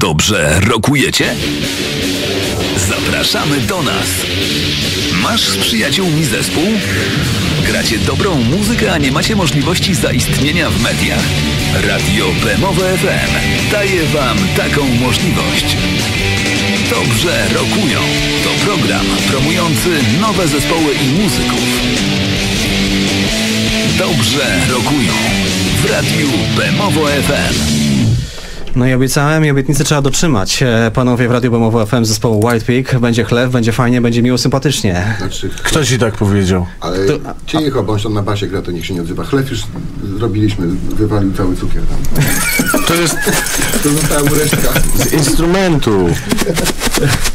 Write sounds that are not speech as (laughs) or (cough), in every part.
Dobrze rokujecie? Zapraszamy do nas. Masz z przyjaciółmi zespół? Gracie dobrą muzykę, a nie macie możliwości zaistnienia w mediach? Radio Bemowe FM daje wam taką możliwość. Dobrze rokują. To program promujący nowe zespoły i muzyków. Dobrze rokują. W Radiu Bemowo FM. No i obiecałem i obietnicę trzeba dotrzymać. E, Panowie w Radiu Bemowo FM zespołu White Peak. Będzie chleb, będzie fajnie, będzie miło, sympatycznie. Znaczy, Kto ci tak powiedział? ale cicho, bądź on na basie gra, to niech się nie odzywa. Chleb już zrobiliśmy, wywalił cały cukier tam. To jest To została mu resztka. z instrumentu.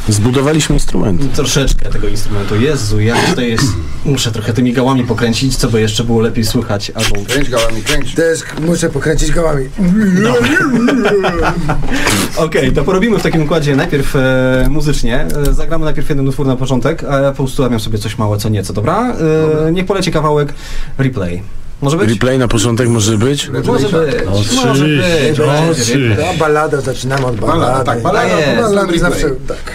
Zbudowaliśmy instrument. Troszeczkę tego instrumentu. Jezu, ja tutaj jest... Muszę trochę tymi gałami pokręcić, co by jeszcze było lepiej słychać. Albo... Kręć gałami, kręć. Też muszę pokręcić gołami. (laughs) Okej, to porobimy w takim układzie najpierw e, muzycznie. E, zagramy najpierw jeden utwór na początek, a poustawiam sobie coś małe, co nieco, dobra? E, niech poleci kawałek replay. Może być? Replay na początek może być? Może być. Może być. Replay. No, balada, zaczynamy od balady. Balada, tak, balada, Tak jest. balada, Balady zawsze, replay. tak.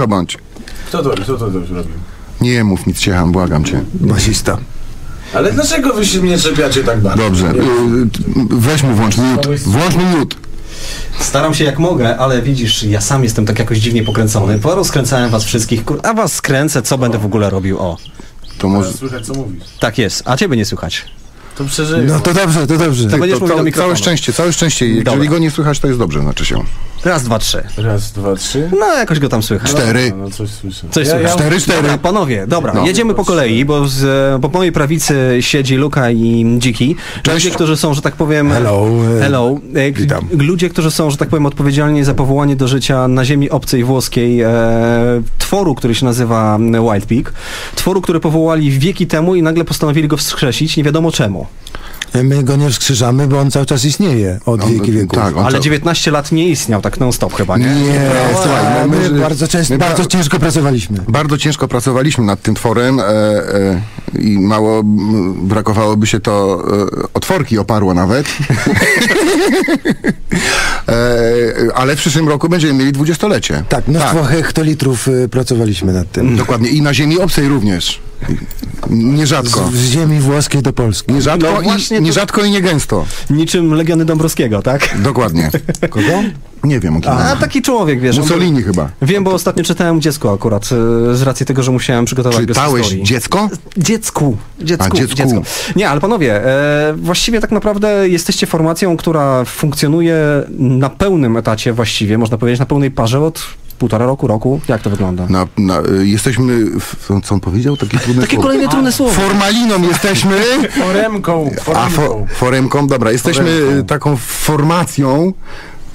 Cicho bądź. Kto to, kto to zrobił? Nie mów nic, ciecham, błagam cię. Basista. Ale dlaczego wy się mnie czepiacie tak bardzo? Dobrze. y, Weź mu włącz miód. Włącz miód. staram się jak mogę, ale widzisz, ja sam jestem tak jakoś dziwnie pokręcony. Porozkręcałem was wszystkich, kur... a was skręcę, co będę w ogóle robił, o. To może... Słychać co mówisz. Tak jest, a ciebie nie słychać. To przeżyję. No to dobrze, to dobrze. To będziesz To, do to, mikrofonu. całe szczęście, całe szczęście. Jeżeli Dobra. go nie słychać, to jest dobrze, znaczy się. Raz, dwa, trzy. Raz, dwa, trzy. No, jakoś go tam słychać. Cztery. No, no coś słyszę. Coś ja, słychać. ja, Cztery, cztery. Dobra, panowie, dobra, No. jedziemy po kolei, bo z, po mojej prawicy siedzi Luka i Dziki. Cześć. Ludzie, którzy są, że tak powiem... Hello, e, Hello. E, witam. Ludzie, którzy są, że tak powiem, odpowiedzialni za powołanie do życia na ziemi obcej włoskiej e, tworu, który się nazywa Wild Pig. Tworu, który powołali wieki temu i nagle postanowili go wskrzesić, nie wiadomo czemu. My go nie wskrzeszamy, bo on cały czas istnieje od On- wieki wieków. tak, Ale to- 19 lat nie istniał tak non-stop chyba, nie? Nie, słuchaj, a no my my- bardzo, często, my ba- bardzo ciężko pracowaliśmy. Bardzo ciężko pracowaliśmy nad tym tworem e, e, i mało brakowałoby się to e, otworki oparło nawet. (laughs) e, ale w przyszłym roku będziemy mieli dwudziestolecie. Tak, mnóstwo hektolitrów y, pracowaliśmy nad tym. Dokładnie. I na ziemi obcej również. Nierzadko. Z, z ziemi włoskiej do Polski. Nierzadko, No właśnie i, to- nierzadko i niegęsto. Niczym Legiony Dąbrowskiego, tak? Dokładnie. Kogo? Nie wiem o kim. A taki człowiek, wiesz. on- Mussolini chyba. Wiem, bo ostatnio czytałem dziecko akurat, e, z racji tego, że musiałem przygotować Czytałeś dziecko? Dziecku. Dziecku, A, dziecku. Nie, ale panowie, e, właściwie tak naprawdę jesteście formacją, która funkcjonuje na pełnym etacie właściwie, można powiedzieć, na pełnej parze od półtora roku, roku. Jak to wygląda? Na, na, y, jesteśmy, w, co on powiedział? Takie trudne Takie słowo. kolejne trudne słowo. Formaliną jesteśmy. Foremką, A, fo, foremką. foremką, dobra. Jesteśmy Foremką. y, taką formacją.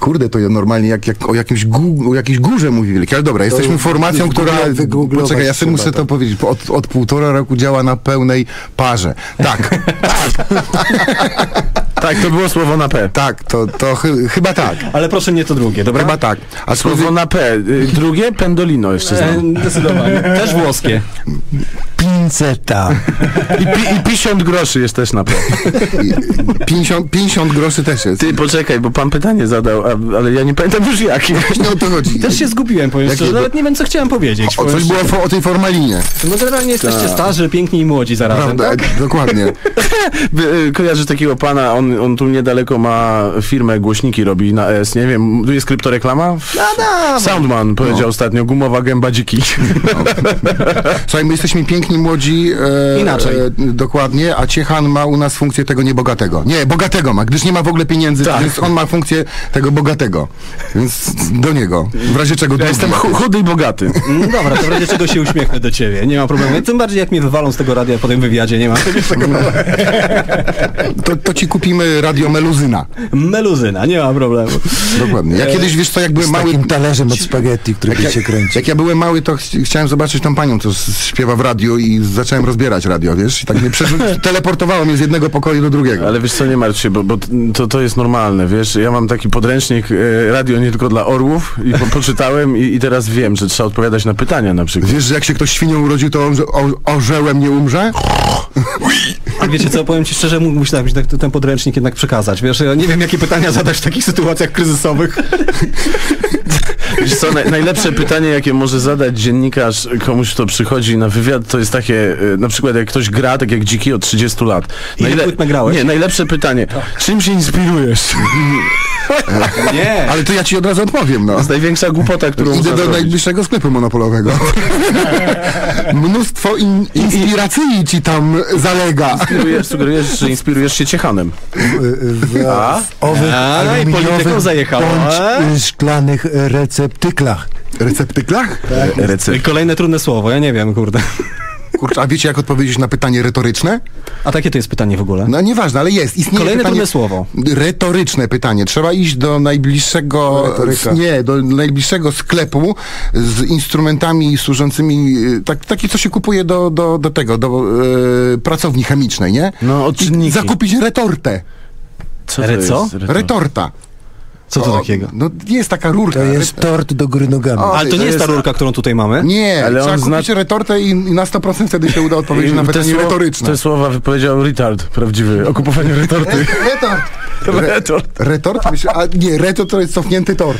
Kurde, to ja normalnie jak, jak o, jakimś gó, o jakiejś górze mówi wielki, ale dobra, jesteśmy formacją, która... Poczekaj, ja sobie muszę to tak. powiedzieć. Od, od półtora roku działa na pełnej parze. (laughs) Tak, Tak, to było słowo na P. tak, to, to chy, chyba tak. Ale proszę nie to drugie, dobra? Chyba tak. A Słowo na P. Y, Drugie, pendolino jeszcze E, znam. Zdecydowanie. Też włoskie. (laughs) Pinceta. I, pi, I 50 groszy jest też na P. 50, 50 groszy też jest. Ty poczekaj, bo pan pytanie zadał, a, ale ja nie pamiętam już jakie. Nie o to chodzi. Też się zgubiłem, powiem szczerze, nawet nie wiem, co chciałem powiedzieć. O, coś było o, tej formalinie. No generalnie jesteście Tak. starzy, piękni i młodzi zarazem, Prawda, tak? (laughs) dokładnie. (laughs) Y, Kojarzy takiego pana, on, on tu niedaleko ma firmę, głośniki robi na S, nie wiem, tu jest kryptoreklama? da, Soundman powiedział No. ostatnio, gumowa gęba dziki. (laughs) Słuchaj, my jesteśmy piękni, młodzi. E, Inaczej. E, dokładnie, a Ciechan ma u nas funkcję tego niebogatego. Nie, bogatego ma, gdyż nie ma w ogóle pieniędzy, Tak. więc on ma funkcję tego bogatego. Więc do niego. W razie czego Ja jestem chudy i bogaty. No dobra, to w razie czego się uśmiechnę do ciebie, nie ma problemu. Tym bardziej jak mnie wywalą z tego radia po tym wywiadzie, nie ma (laughs) to, to ci kupimy radio Meluzyna. meluzyna, nie ma problemu. Dokładnie. Ja kiedyś, wiesz co, jak byłem Z mały... takim talerzem od spaghetti, który Jak ja, się kręci. jak ja byłem mały, to ch chciałem zobaczyć tą panią, co śpiewa w radiu i zacząłem rozbierać radio, wiesz? I tak mnie (laughs) teleportowało mnie z jednego pokoju do drugiego. Ale wiesz co, nie martw się, bo, bo to, to jest normalne, wiesz, ja mam taki podręcznik e, radio nie tylko dla orłów i po, poczytałem i, i teraz wiem, że trzeba odpowiadać na pytania na przykład. Wiesz, że jak się ktoś świnią urodził, to orze- o, orzełem nie umrze? A wiecie co, powiem ci szczerze, mógłbyś tak, tak ten podręcznik jednak przekazać. Wiesz, ja nie wiem, jakie pytania zadać w takich sytuacjach kryzysowych. (laughs) Wiesz co, naj, najlepsze pytanie, jakie może zadać dziennikarz komuś, kto przychodzi na wywiad, to jest takie, e, na przykład jak ktoś gra, tak jak dziki od 30 lat. Ile płyt nagrałeś? Nie, najlepsze pytanie, czym się inspirujesz? (laughs) Nie. Ale to ja ci od razu odpowiem, no. To jest największa głupota, którą Idę do zrobić. najbliższego sklepu monopolowego. (laughs) Mnóstwo in, inspiracji ci tam zalega. Inspirujesz, sugerujesz, że inspirujesz się Ciechanem. W, A? w owych A, i polityką aluminiowych zajechała. bądź y, receptyklach. Receptyklach? Recept. Kolejne trudne słowo, ja nie wiem, kurde. Kurczę, a wiecie jak odpowiedzieć na pytanie retoryczne? A takie to jest pytanie w ogóle? No nieważne, ale jest. Istnieje Kolejne pytanie... trudne słowo. Retoryczne pytanie. Trzeba iść do najbliższego... Retoryka. Nie, do najbliższego sklepu z instrumentami służącymi... y, Tak, taki, co się kupuje do, do, do tego, do e, pracowni chemicznej, nie? No, I odczynniki. zakupić retortę. Co Re- co? jest? Retor- Retorta. Co to O, takiego? No jest taka rurka. To jest tort do góry nogami. O, Ale to nie jest ta rurka, którą tutaj mamy? Nie, Ale trzeba on zna- kupić retortę i, i na 100% wtedy się uda odpowiedzieć na pytanie słowa- retoryczne. te słowa wypowiedział retard prawdziwy o kupowaniu retorty. Retort. Re, Retort. retort? Myślę, a nie, retort to jest cofnięty tort.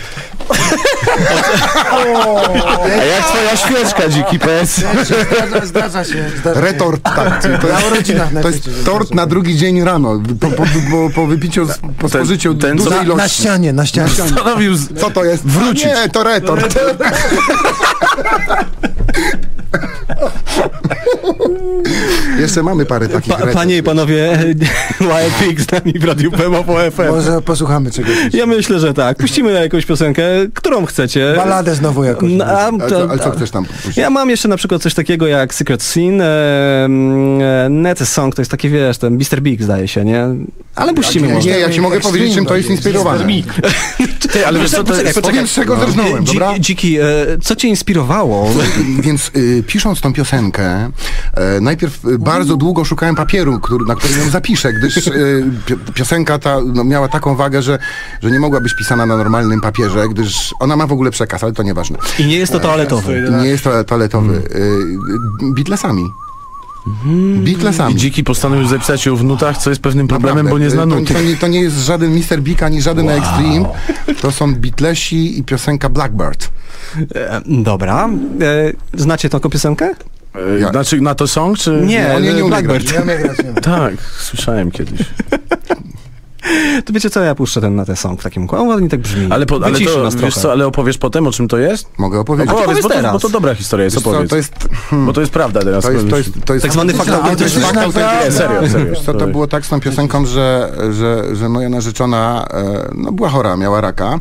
A jak twoja świeczka, dziki pes? Zdarza, zdarza się. Zdarza Retort, tak. To Na jest, to jest tort na drugi dzień rano. Po, po, po, po wypiciu, po Ten- spożyciu ten, co dużej Na, ilości. na ścianie, na ścianie. Stanowił. Co to jest? Wrócić. Nie, to retort. (laughs) Jeszcze mamy parę takich Pa, panie i panowie, (laughs) Wild Pig z nami w Radiu PMO FM. Może posłuchamy czegoś. Ja myślę, że tak. Puścimy jakąś piosenkę, którą chcecie. Baladę znowu jakoś. No, a- Ale co, ale co chcesz tam puścić? Ja mam jeszcze na przykład coś takiego jak Secret Scene, e, Net Song, to jest taki, wiesz, ten Mr. Big zdaje się, nie? Ale puścimy Nie, może. nie, ja ci mogę powiedzieć, czym to jest inspirowane. Ty, ale wiesz co, to Poczekaj, jest... Z czego Dzi- dobra? Dziki, e, co cię inspirowało? Więc y, pisząc tą piosenkę, e, najpierw y, bardzo długo szukałem papieru, który, na którym ją zapiszę, gdyż y, pi- piosenka ta no, miała taką wagę, że, że nie mogła być pisana na normalnym papierze, gdyż ona ma w ogóle przekaz, ale to nieważne. I nie jest to toaletowy. Nie jest to toaletowy. Y, y, Beatlesami. Beatlesami. I dziki postanowił zapisać ją w nutach, co jest pewnym problemem, Naprawdę. bo nie zna to, nut. to, nie, to nie jest żaden Mr. Big, ani żaden Extreme. To są Beatlesi i piosenka Blackbird. E, dobra. E, znacie tą piosenkę? E, Ja- Znaczy na to song, czy... Nie, nie- nie Blackbird. Nie wiem. Tak, słyszałem kiedyś. (laughs) To wiecie co, ja puszczę ten na ten song w takim układzie. On ładnie tak brzmi. Ale, po, ale to, nas wiesz co, ale opowiesz potem, o czym to jest? Mogę opowiedzieć. opowiedz Opowiedz, bo to, teraz. bo to dobra historia jest, Wiesz co, opowiedz. to jest... Hmm, Bo to jest prawda teraz. to jest, to jest, to jest Tak zwany fakt to autentyczny. serio, serio. Wiesz co, to było tak z tą piosenką, że, że, że moja narzeczona e, no, była chora, miała raka.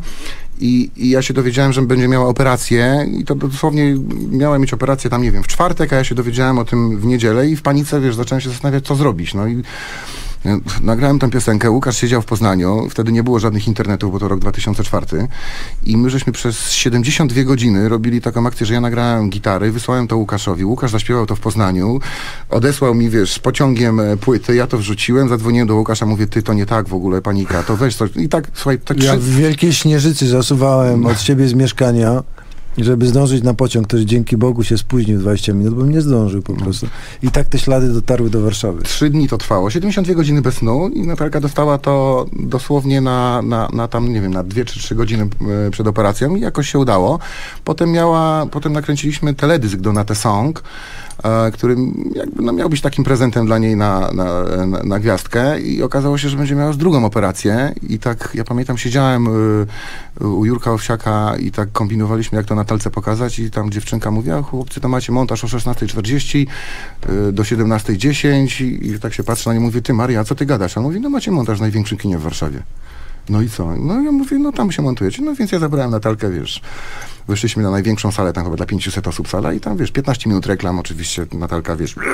I, I ja się dowiedziałem, że będzie miała operację i to dosłownie miała mieć operację tam, nie wiem, w czwartek, a ja się dowiedziałem o tym w niedzielę i w panice, wiesz, zacząłem się zastanawiać, co zrobić. No i nagrałem tę piosenkę, Łukasz siedział w Poznaniu, wtedy nie było żadnych internetów, bo to rok 2004 i my żeśmy przez 72 godziny robili taką akcję, że ja nagrałem gitary, wysłałem to Łukaszowi, Łukasz zaśpiewał to w Poznaniu, odesłał mi, wiesz, z pociągiem e, płyty, ja to wrzuciłem, zadzwoniłem do Łukasza, mówię, ty, to nie tak w ogóle, panika, to weź coś. I tak, słuchaj, tak Ja w Wielkiej Śnieżycy zasuwałem od siebie z mieszkania, żeby zdążyć na pociąg, który dzięki Bogu się spóźnił 20 minut, bo nie zdążył po prostu. I tak te ślady dotarły do Warszawy. Trzy dni to trwało, 72 godziny bez snu i Natalka dostała to dosłownie na, na, na tam, nie wiem, na dwie czy trzy godziny e, przed operacją i jakoś się udało. Potem miała, potem nakręciliśmy teledysk do Na Te Song, który jakby no, miał być takim prezentem dla niej na, na, na, na gwiazdkę i okazało się, że będzie miała już drugą operację i tak, ja pamiętam, siedziałem y, u Jurka Owsiaka i tak kombinowaliśmy, jak to Natalce pokazać i tam dziewczynka mówiła, chłopcy, to macie montaż o 16.40 y, do 17.10 i, i tak się patrzę na nie mówię, ty Maria, co ty gadasz? A on mówi, no macie montaż w największym kinie w Warszawie. No i co? No ja mówię, no tam się montujecie. No więc ja zabrałem Natalkę, wiesz, wyszliśmy na największą salę, tam chyba dla 500 osób sala i tam, wiesz, 15 minut reklam, oczywiście Natalka, wiesz, (laughs)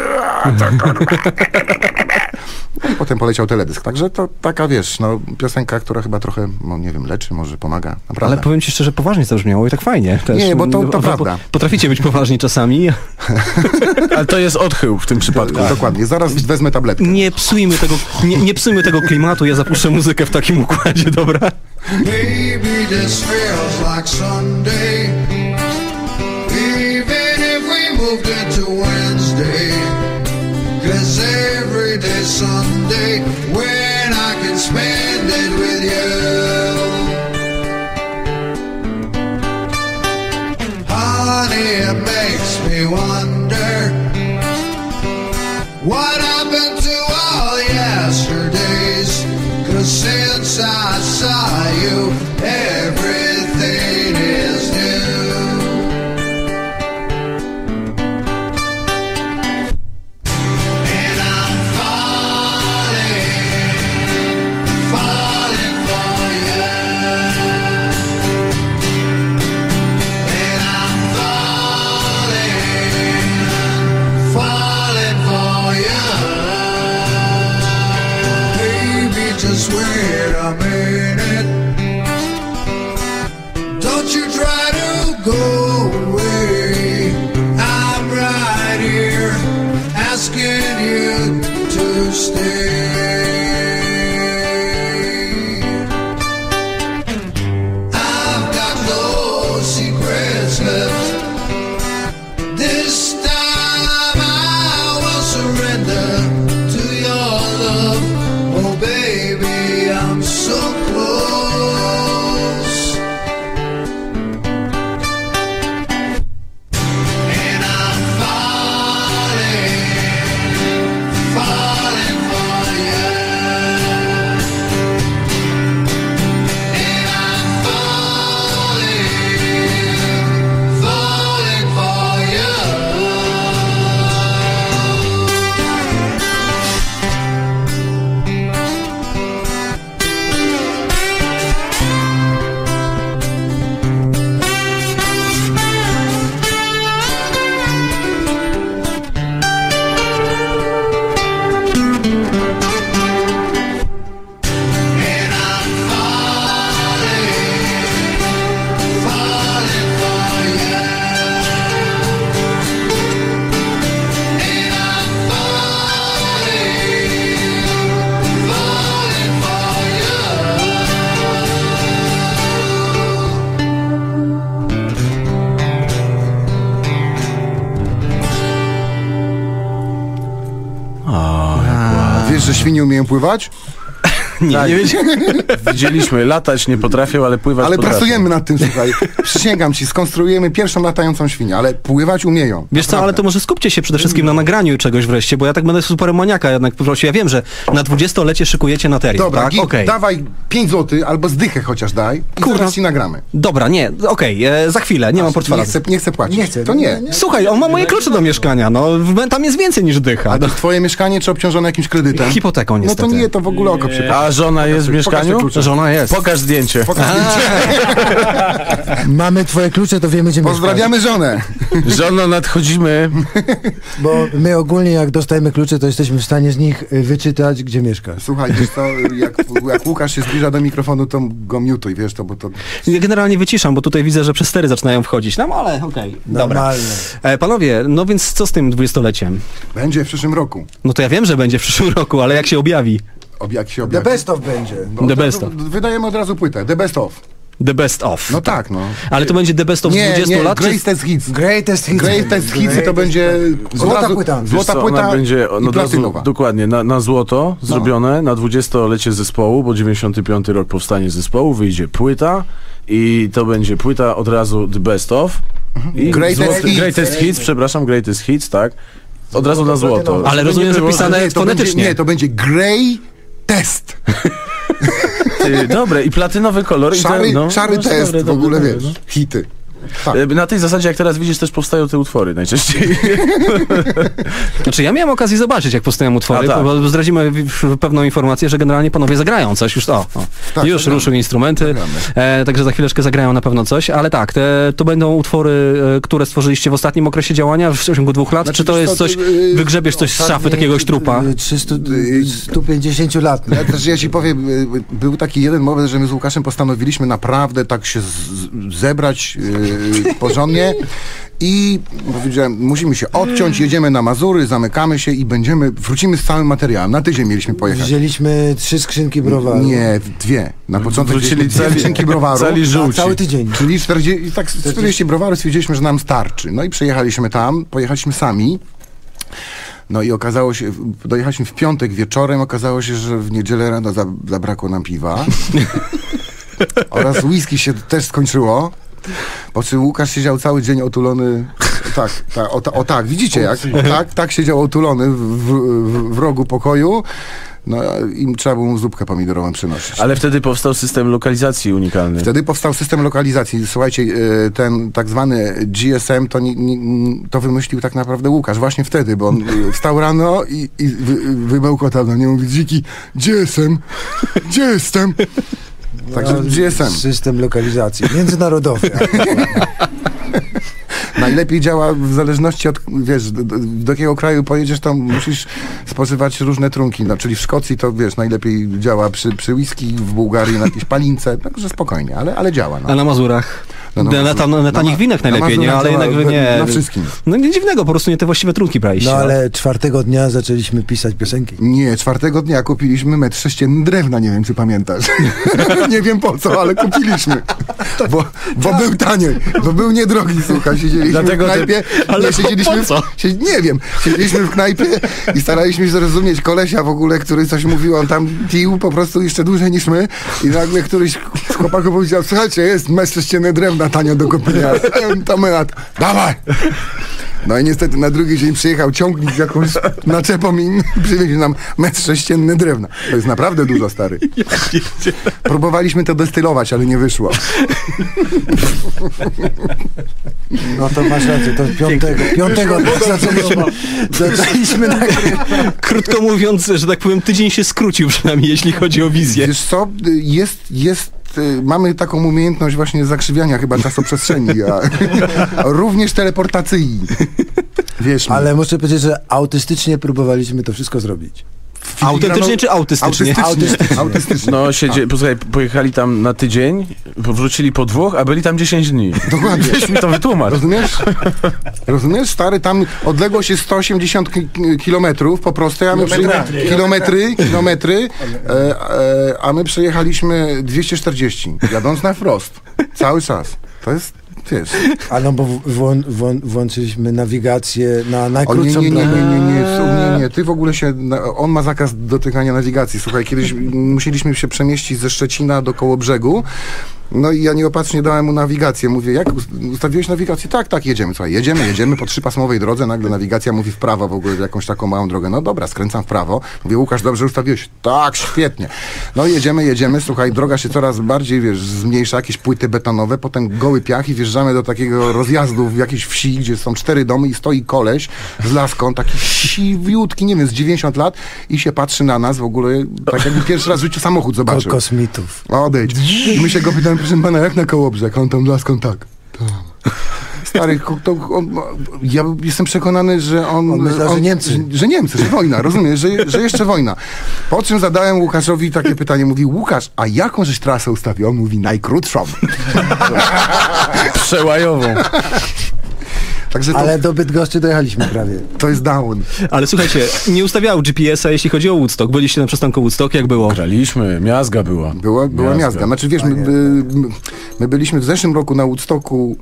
no i potem poleciał teledysk. Także to taka, wiesz, no piosenka, która chyba trochę, no nie wiem, leczy, może pomaga. Naprawdę. Ale powiem ci szczerze, poważnie to brzmiało i tak fajnie. Też. Nie, bo to- to Po- prawda. Potraficie być poważni czasami. (laughs) Ale to jest odchył w tym przypadku. Dokładnie. Zaraz wezmę tabletkę. Nie psujmy tego, nie, nie psujmy tego klimatu, ja zapuszczę muzykę w takim układzie, dobra? Maybe this feels like Sunday. Even if we moved day's Sunday when I can spend it with you. Honey, it makes me wonder what happened to umieją pływać? (laughs) Nie, Tak. nie wiedziałem. (laughs) Widzieliśmy, latać nie potrafią, ale pływać Ale potrafią. pracujemy nad tym, słuchaj. Przysięgam ci, skonstruujemy pierwszą latającą świnię, ale pływać umieją. Wiesz co, ale to może skupcie się przede wszystkim na nagraniu czegoś wreszcie, bo ja tak będę super maniaka jednak poprosił. Ja wiem, że na dwudziestolecie szykujecie materiał, Dobra, tak? git, Okej. dawaj 5 zł albo zdychę chociaż daj i Kurwa. zaraz ci nagramy. Dobra, nie, okej, e, za chwilę, nie mam portfela. Nie chcę, nie chcę płacić. Nie chcę. To nie. Słuchaj, on ma moje klucze do mieszkania, no w- tam jest więcej niż dycha. A to twoje mieszkanie czy obciążone jakimś kredytem? Hipoteką No niestety. to nie, to w ogóle oko. Żona jest w Pokaż mieszkaniu? Żona jest. Pokaż zdjęcie. (laughs) Mamy twoje klucze, to wiemy, gdzie Pozdrawiamy żonę. Żono, nadchodzimy. Bo my ogólnie jak dostajemy klucze, to jesteśmy w stanie z nich wyczytać, gdzie mieszkasz. Słuchaj, wiesz co, jak, jak Łukasz się zbliża do mikrofonu, to go miutuj, wiesz to, bo to... Ja generalnie wyciszam, bo tutaj widzę, że przestery zaczynają wchodzić. No ale okej, dobra. Normalne. E, panowie, no więc co z tym dwudziestoleciem? Będzie w przyszłym roku. No to ja wiem, że będzie w przyszłym roku, ale jak się objawi? Jak się The objawi. best of będzie. No, The best of. Wydajemy od razu płytę. The best of. The best of. No tak, no. Ale to będzie the best of z Nie, 20 nie, lat? Czy... Greatest Hits. Greatest hits. Greatest Hits to będzie... Złota razu- płyta. Złota co, płyta ona będzie i od razu, platynowa. dokładnie, na, na złoto zrobione, na 20-lecie zespołu, bo 95 rok powstanie zespołu, wyjdzie płyta i to będzie płyta od razu The Best Of. I Greatest Hits. Greatest Hits, przepraszam, Greatest Hits, tak. Od razu na złoto. Ale rozumiem, że pisane Nie, to będzie, fonetycznie. nie, to będzie Grey Test. Ty, Dobre, i platynowy kolor. Szary, i ten, no, szary no, test, dobre, w ogóle dobre, wiesz, no. hity. Tak. E, Na tej zasadzie, jak teraz widzisz, też powstają te utwory najczęściej. (laughs) Znaczy ja miałem okazję zobaczyć, jak powstają utwory, A, tak. bo zdradzimy pewną informację, że generalnie panowie zagrają coś już, o, o. Tak, już zagramy. ruszyły instrumenty, e, także za chwileczkę zagrają na pewno coś, ale tak, te, to będą utwory, e, które stworzyliście w ostatnim okresie działania, w ciągu dwóch lat, Znaczy, czy to jest co, coś, y, wygrzebiesz coś z szafy takiegoś trupa? Y, 300, y, 150 lat. Ja, też ja ci powiem, był taki jeden moment, że my z Łukaszem postanowiliśmy naprawdę tak się z, z, zebrać yy, porządnie i powiedziałem, musimy się odciąć, jedziemy na Mazury, zamykamy się i będziemy, wrócimy z całym materiałem. Na tydzień mieliśmy pojechać. Wzięliśmy trzy skrzynki browaru. Nie, dwie. Na początek Wrócili wzięliśmy dwie cali- skrzynki browaru. cali żółci. cały tydzień. Czyli 40, i tak 40 browarów stwierdziliśmy, że nam starczy. No i przyjechaliśmy tam, pojechaliśmy sami. No i okazało się, dojechaliśmy w piątek wieczorem, okazało się, że w niedzielę rano za, zabrakło nam piwa. (laughs) Oraz whisky się też skończyło. Po czym Łukasz siedział cały dzień otulony. Tak, tak, o, ta, o tak, widzicie jak? Tak, tak siedział otulony w, w, w rogu pokoju. No i trzeba było mu zupkę pomidorową przynosić. Ale wtedy powstał system lokalizacji unikalny. Wtedy powstał system lokalizacji. Słuchajcie, e, ten tak zwany GSM to, to wymyślił tak naprawdę Łukasz właśnie wtedy, bo on e, wstał rano i, i wy, wybełkotał do mnie, mówi, dziki, gdzie jestem? Gdzie jestem? Także No, GSM. System lokalizacji. Międzynarodowy. (laughs) Najlepiej działa w zależności od, wiesz, do, do, jakiego kraju pojedziesz, to musisz spożywać różne trunki. No, czyli w Szkocji to, wiesz, najlepiej działa przy, przy whisky, w Bułgarii na jakieś palince, także spokojnie, ale, ale działa. No. A na Mazurach? No, na na, na, na, na tanich winach na najlepiej, nie? Ale jednak nie. na wszystkim. No nie dziwnego, po prostu nie te właściwe trunki braliście. No ale czwartego dnia zaczęliśmy pisać piosenki. Nie, czwartego dnia kupiliśmy metr sześcienny drewna, nie wiem czy pamiętasz. (laughs) nie wiem po co, ale kupiliśmy. Bo, bo był taniej, bo był niedrogi, słuchaj, siedzieliśmy Dlatego w ty- knajpie, ale nie, siedzieliśmy, po co? Nie wiem, siedzieliśmy w knajpie i staraliśmy się zrozumieć kolesia w ogóle, który coś mówił, on tam pił po prostu jeszcze dłużej niż my i nagle któryś z chłopaków powiedział, słuchajcie, jest metr sześcienny drewna tanio do kupienia. A (laughs) on tam na to, dawaj! No i niestety na drugi dzień przyjechał ciągnik z jakąś naczepą i (laughs) przywieźli nam metr sześcienny drewna. To jest naprawdę dużo, stary. (laughs) Próbowaliśmy to destylować, ale nie wyszło. No to masz rację, to piątego, piątego zaczęliśmy, zaczęliśmy nagrywać. Krótko mówiąc, że tak powiem, tydzień się skrócił przynajmniej, jeśli chodzi o wizję. Wiesz co, y, jest, jest y, mamy taką umiejętność właśnie zakrzywiania chyba czasoprzestrzeni, a, (laughs) również teleportacji. Wiesz. Ale muszę powiedzieć, że autystycznie próbowaliśmy to wszystko zrobić. Autentycznie czy autystycznie? Autystycznie. Autystycznie. No, siedzie, posłuchaj, pojechali tam na tydzień, wrócili po dwóch, a byli tam 10 dni. Dokładnie. Weź mi to wytłumacz. Rozumiesz? Rozumiesz, stary, tam odległość jest 180 ki- kilometrów po prostu, a my, Kilometry. kilometry, kilometry, e, e, a my przejechaliśmy 240, jadąc na wprost. Cały czas. To jest wiesz, A no bo w- włą, włą, włączyliśmy nawigację na O, nie, nie, nie, nie, nie, nie, nie, ty w ogóle się, na- on ma zakaz dotykania nawigacji. Słuchaj, kiedyś (laughs) musieliśmy się przemieścić ze Szczecina do Kołobrzegu, no i ja nieopatrznie dałem mu nawigację. Mówię, jak ust- ustawiłeś nawigację? Tak, tak, jedziemy. Słuchaj, jedziemy, jedziemy po trzypasmowej drodze, nagle nawigacja mówi w prawo w ogóle, w jakąś taką małą drogę. No dobra, skręcam w prawo. Mówię, Łukasz, dobrze ustawiłeś? Tak, świetnie. No jedziemy, jedziemy, słuchaj, droga się coraz bardziej, wiesz, zmniejsza, jakieś płyty betonowe, potem goły piach i wjeżdżamy do takiego rozjazdu w jakiejś wsi, gdzie są cztery domy i stoi koleś z laską, taki siwiutki, nie wiem, z 90 lat i się patrzy na nas w ogóle, tak jakby pierwszy raz w życiu samochód zobaczył. kosmitów. Odejdź. I my się go pytamy, proszę pana, jak na Kołobrzeg? On tam laską tak. tak. Stary, to, on, ja jestem przekonany, że on... On myślał, że Niemcy. Że, że Niemcy, że wojna, rozumiesz, że, że jeszcze wojna. Po czym zadałem Łukaszowi takie pytanie, mówi, Łukasz, a jaką żeś trasę ustawił? On mówi, najkrótszą. Przełajową. Także to, Ale do Bydgoszczy dojechaliśmy prawie. to jest down. Ale słuchajcie, nie ustawiał GPS-a, jeśli chodzi o Woodstock. Byliście na przystanku Woodstock, jak było? Graliśmy, miazga była. Była, była Miazga. miazga. Znaczy, wiesz, my, my, my byliśmy w zeszłym roku na Woodstocku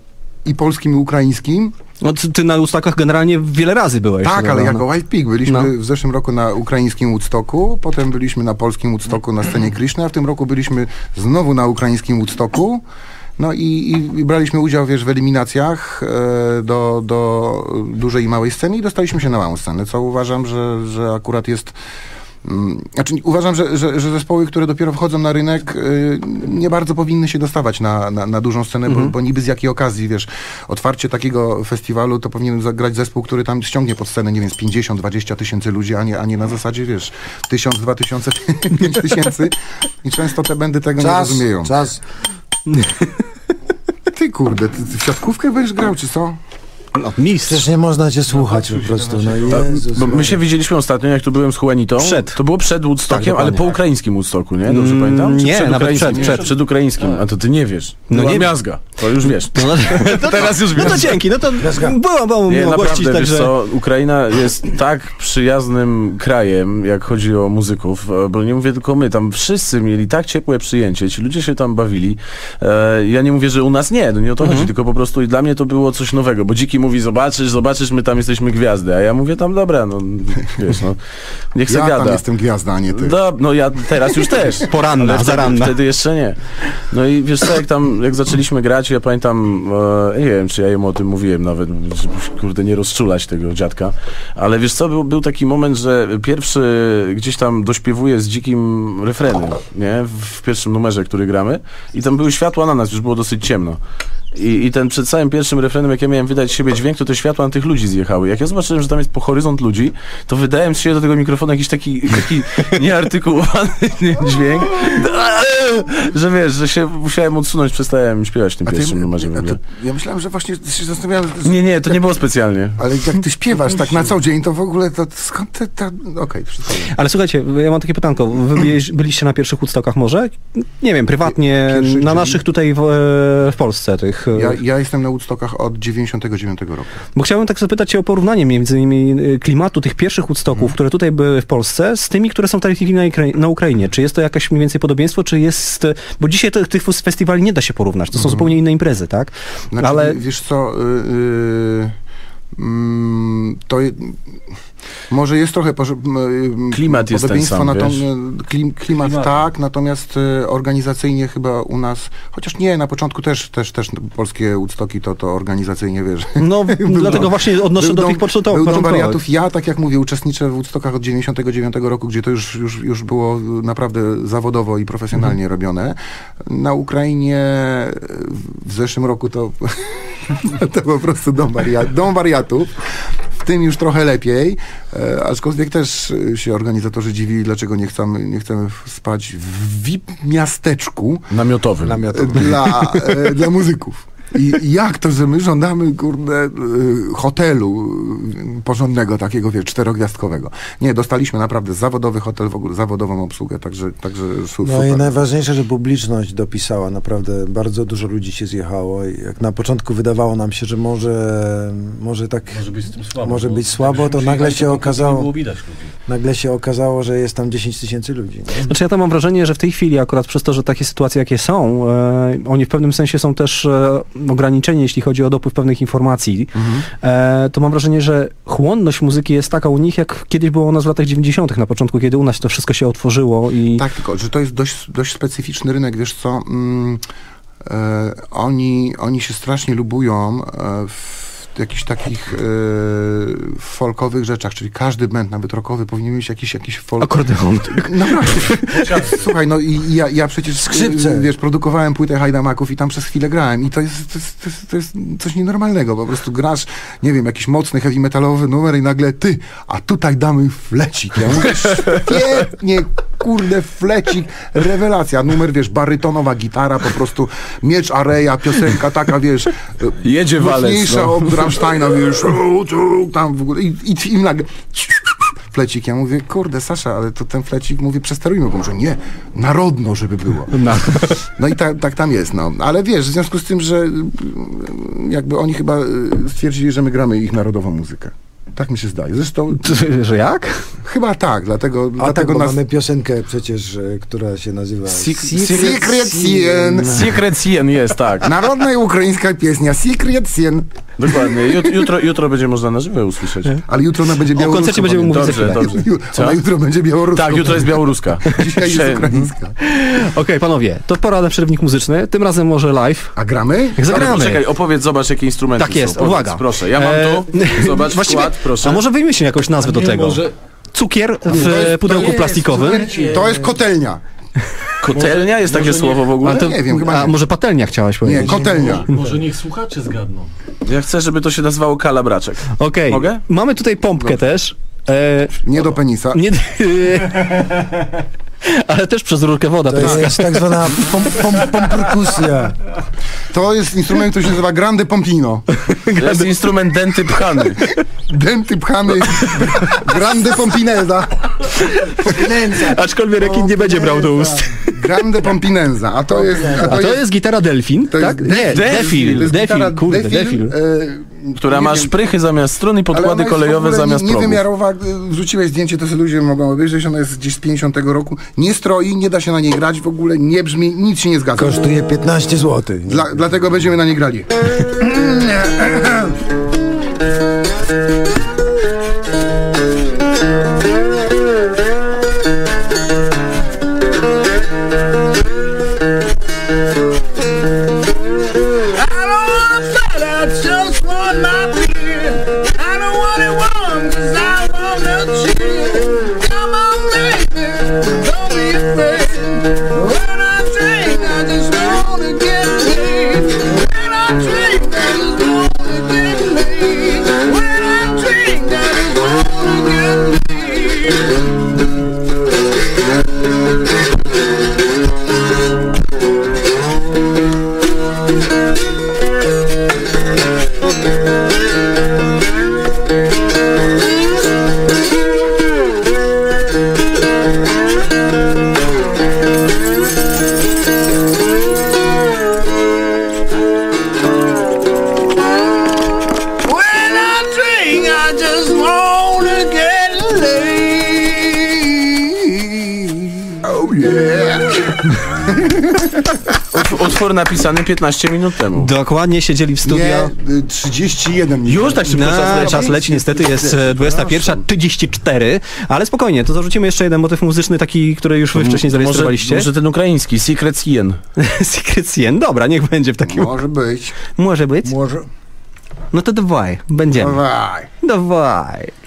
i polskim, i ukraińskim. No, ty, ty na Woodstockach generalnie wiele razy byłeś. Tak, ale no. jako White Pig byliśmy No. w zeszłym roku na ukraińskim Woodstocku, potem byliśmy na polskim Woodstocku na scenie (clears throat) Krishna, a w tym roku byliśmy znowu na ukraińskim Woodstocku. No i, i, braliśmy udział, wiesz, w eliminacjach e, do, do dużej i małej sceny i dostaliśmy się na małą scenę, co uważam, że, że akurat jest Znaczy, uważam, że, że, że zespoły, które dopiero wchodzą na rynek, y, nie bardzo powinny się dostawać na, na, na dużą scenę, bo, bo niby z jakiej okazji, wiesz, otwarcie takiego festiwalu to powinien zagrać zespół, który tam ściągnie pod scenę, nie wiem, z 50-20 tysięcy ludzi, a nie, a nie na zasadzie, wiesz, 1000, 2000, 5 tysięcy i często te bendy tego nie Czas, rozumieją. czas. (laughs) Ty kurde, ty, ty w siatkówkę będziesz grał, czy co? No, mistrz. Przecież nie można cię słuchać po prostu. No Jezus Bo my się widzieliśmy ostatnio, jak tu byłem z Juanitą. Przed. To było przed Woodstockiem, Tak, ale po ukraińskim Woodstocku, nie? Dobrze Mm, pamiętam? Czy nie, przed nawet ukraińskim? przed, przed. Przed ukraińskim. A to ty nie wiesz. No No nie- miazga. To już wiesz. No, no, Teraz już no to wiesz. dzięki, no to było, było Nie, gościć, naprawdę, wiesz także... co, Ukraina jest tak przyjaznym krajem, jak chodzi o muzyków, e, bo nie mówię tylko my, tam wszyscy mieli tak ciepłe przyjęcie, ci ludzie się tam bawili. E, ja nie mówię, że u nas nie, no nie o to Mhm. chodzi, tylko po prostu i dla mnie to było coś nowego, bo Dziki mówi, zobaczysz, zobaczysz, my tam jesteśmy gwiazdy, a ja mówię tam, dobra, no wiesz, no, niech (laughs) se Ja gada. tam jestem gwiazda, a nie ty. No, no ja teraz już też. (laughs) Poranna, wtedy, zaranna. wtedy jeszcze nie. No i wiesz co, jak tam, jak zaczęliśmy grać, ja pamiętam, e, nie wiem, czy ja jemu o tym mówiłem nawet, żeby kurde nie rozczulać tego dziadka, ale wiesz co, był, był taki moment, że pierwszy gdzieś tam dośpiewuję z dzikim refrenem, nie, w pierwszym numerze, który gramy i tam były światła na nas, już było dosyć ciemno. I, I ten przed całym pierwszym refrenem, jak ja miałem wydać z siebie dźwięk, to te światła na tych ludzi zjechały. Jak ja zobaczyłem, że tam jest po horyzont ludzi, to wydałem z siebie do tego mikrofonu jakiś taki, taki (laughs) nieartykułowany dźwięk, (laughs) że wiesz, że się musiałem odsunąć, przestałem śpiewać w tym A ty- pierwszym numerze w a to, ja myślałem, że właśnie się zastanawiałem, że- Nie, nie, to nie było specjalnie. ale jak ty śpiewasz tak na (laughs) co dzień, to w ogóle to skąd ty ta... Okej, wszystko. Ale słuchajcie, ja mam takie pytanko. Wy (clears throat) byli- byliście na pierwszych Woodstockach może? Nie wiem, prywatnie, Pierwszych, na naszych tutaj w, w Polsce tych... Ja, ja jestem na Woodstockach od 99 roku. Bo chciałbym tak zapytać cię o porównanie między innymi y, klimatu tych pierwszych Woodstocków, które tutaj były w Polsce, z tymi, które są w tej chwili na, na Ukrainie. Czy jest to jakieś mniej więcej podobieństwo, czy jest... y, Bo dzisiaj to, tych festiwali nie da się porównać, to są zupełnie inne imprezy, tak? Znaczy, Ale wiesz co, y, y, mm, to je, może jest trochę y, Klimat jest ten podobieństwo sam, na tą, wiesz? y, klim, klimat, tak, natomiast y, organizacyjnie chyba u nas, chociaż nie, na początku też, też, też polskie Woodstocki to, to organizacyjnie, wiesz, no, (laughs) dlatego właśnie odnoszę Był do dom- tych początkowych. Był dom wariatów. Ja, tak jak mówię, uczestniczę w Woodstockach od 99 roku, gdzie to już, już, już było naprawdę zawodowo i profesjonalnie Mhm. robione. Na Ukrainie w zeszłym roku to, (laughs) to po prostu dom, waria, dom wariatów. W tym już trochę lepiej, e, aczkolwiek też e, się organizatorzy dziwili, dlaczego nie chcemy, nie chcemy spać w VIP miasteczku Namiotowym. Namiotowy. dla, e, dla muzyków. I jak to, że my żądamy, kurde, e, hotelu e, porządnego, takiego, wiesz, czterogwiazdkowego. Nie, dostaliśmy naprawdę zawodowy hotel, w ogóle zawodową obsługę, także, także su- No super. i najważniejsze, że publiczność dopisała. Naprawdę bardzo dużo ludzi się zjechało. I jak na początku wydawało nam się, że może, może tak Może być z tym słabo. Może być słabo, to nagle się okazało- nagle się okazało, że jest tam 10 tysięcy ludzi. Nie? Znaczy ja to mam wrażenie, że w tej chwili akurat przez to, że takie sytuacje jakie są, e, oni w pewnym sensie są też e, ograniczenie, jeśli chodzi o dopływ pewnych informacji, e, to mam wrażenie, że chłonność muzyki jest taka u nich, jak kiedyś było u nas w latach 90., na początku, kiedy u nas to wszystko się otworzyło i Tak, tylko, że to jest dość, dość specyficzny rynek, wiesz co, mm, e, oni, oni się strasznie lubują e, w jakichś takich e, folkowych rzeczach, czyli każdy band, nawet rockowy, powinien mieć jakiś, jakiś folk... akordeon. (laughs) Naprawdę. Słuchaj, no i ja, ja przecież, Skrzypce. e, wiesz, produkowałem płytę Hajdamaków i tam przez chwilę grałem i to jest, to jest, to jest, to jest coś nienormalnego, po prostu grasz, nie wiem, jakiś mocny heavy metalowy numer i nagle ty, a tutaj damy flecik. Ja mówię, świetnie, kurde, flecik, rewelacja, numer, wiesz, barytonowa gitara, po prostu miecz Areja, piosenka taka, wiesz, Jedzie walec, mocniejsza no. od Rammsteina, wiesz, tam w ogóle i, i, i nagle flecik. Ja mówię, kurde, Sasza, ale to ten flecik, mówię, przesterujmy go. Może nie, narodno, żeby było. No i tak, tak tam jest, no. Ale wiesz, w związku z tym, że jakby oni chyba stwierdzili, że my gramy ich narodową muzykę. Tak mi się zdaje. Zresztą (laughs) Że jak? chyba tak, dlatego, A tak, dlatego bo nas... mamy piosenkę przecież, e, która się nazywa... Secret Sien. Secret Sien jest, tak. Narodna i ukraińska pieśnia Secret Sien. Dokładnie. Jut, jutro, jutro będzie można na żywo usłyszeć. Ale jutro ona będzie O białoruska. koncercie będziemy mówić Dobrze, dobrze. Ona jutro będzie białoruska. Tak, jutro jest białoruska. Dzisiaj jest ukraińska. Okej, panowie, to pora na przerywnik muzyczny, tym razem może live. A gramy? Zagramy. poczekaj, opowiedz, zobacz jakie instrumenty Tak jest, uwaga. Proszę, ja mam E, tu, zobacz, (laughs) właściwie- proszę. A może wymyślmy jakąś nazwę do tego? Cukier w pudełku plastikowym? To jest kotelnia. Kotelnia jest takie słowo w ogóle? A, to, nie wiem, chyba a nie. może patelnia chciałaś Nie, powiedzieć? kotelnia. Może niech słuchacze zgadną. Ja chcę, żeby to się nazywało kalabraczek. Okej, Mogę? mamy tutaj pompkę też. E, Nie do penisa. nie, (laughs) (laughs) (laughs) ale też przez rurkę woda. To To jest, jest tak zwana (laughs) pom, pom, pomperkusja. To jest instrument, który się nazywa Grande Pompino. To jest instrument denty pchany. (laughs) Denty pchany. Grande Pompineza. aczkolwiek rekin nie będzie brał do ust. Grande Pompinenza. A to jest... A to jest gitara Delfin, to jest tak? Nie, Defil. Defil, To jest gitara Defil, kurde, Defil. e, Która nie ma wiem, szprychy zamiast strun i podkłady kolejowe zamiast nie- progów. Niewymiarowa, wrzuciłeś zdjęcie, to sobie ludzie mogą obejrzeć, ona jest gdzieś z 50 roku. Nie stroi, nie da się na niej grać w ogóle, nie brzmi, nic się nie zgadza. Kosztuje 15 zł. Dla, dlatego będziemy na niej grali. (laughs) (laughs) Utwór napisany 15 minut temu. Dokładnie siedzieli w studio. Nie, y, 31. Już tak szybko No, czas, leci, czas leci, niestety jest e, 21.34, ale spokojnie, to zarzucimy jeszcze jeden motyw muzyczny, taki, który już wy wcześniej Może, zarejestrowaliście. może ten ukraiński, Secret Sien. (laughs) Secret Sien, dobra, niech będzie w takim... Może być. Może być? Może. No to dawaj, będziemy. Dawaj. Dawaj.